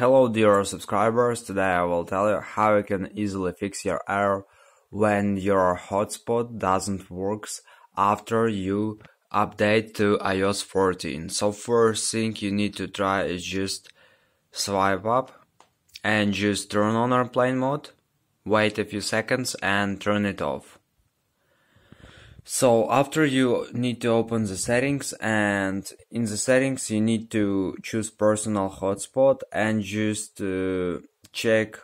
Hello dear subscribers, today I will tell you how you can easily fix your error when your hotspot doesn't work after you update to iOS 14. So first thing you need to try is just swipe up and just turn on airplane mode, wait a few seconds and turn it off. So after you need to open the settings and in the settings you need to choose personal hotspot and just uh, check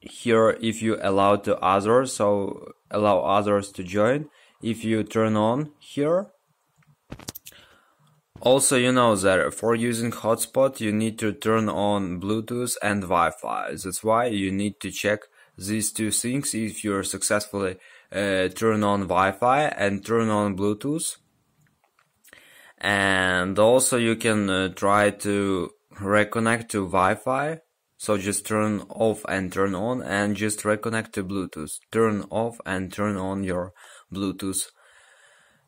here if you allow to others so allow others to join. If you turn on here also you know that for using hotspot you need to turn on bluetooth and wi-fi. That's why you need to check these two things if you're successfully uh, turn on Wi-Fi and turn on Bluetooth. And also you can uh, try to reconnect to Wi-Fi. So just turn off and turn on and just reconnect to Bluetooth. Turn off and turn on your Bluetooth.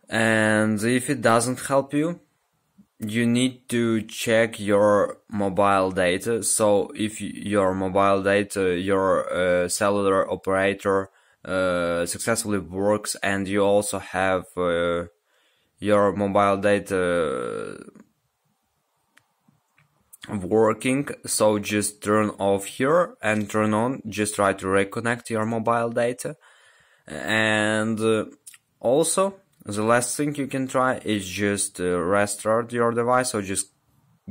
And if it doesn't help you, you need to check your mobile data. So if your mobile data, your uh, cellular operator successfully works and you also have uh, your mobile data working. So just turn off here and turn on. Just try to reconnect your mobile data. And uh, also the last thing you can try is just uh, restart your device. So just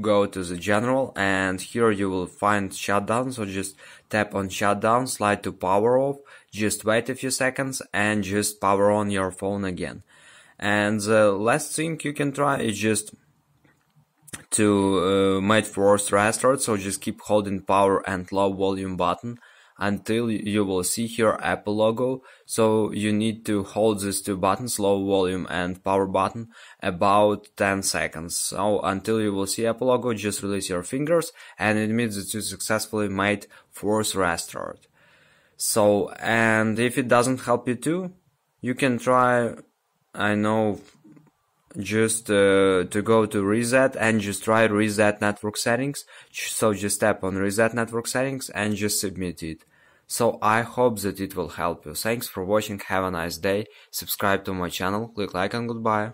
go to the general and here you will find shutdown so just tap on shutdown slide to power off just wait a few seconds and just power on your phone again. And the last thing you can try is just to uh, make forced restart so just keep holding power and low volume button until you will see here Apple logo. So you need to hold these two buttons, low volume and power button, about 10 seconds. So until you will see Apple logo, just release your fingers and it means that you successfully made force restart. So, and if it doesn't help you too, you can try, I know, just uh, to go to reset and just try reset network settings. So just tap on reset network settings and just submit it. So I hope that it will help you. Thanks for watching. Have a nice day. Subscribe to my channel. Click like and goodbye.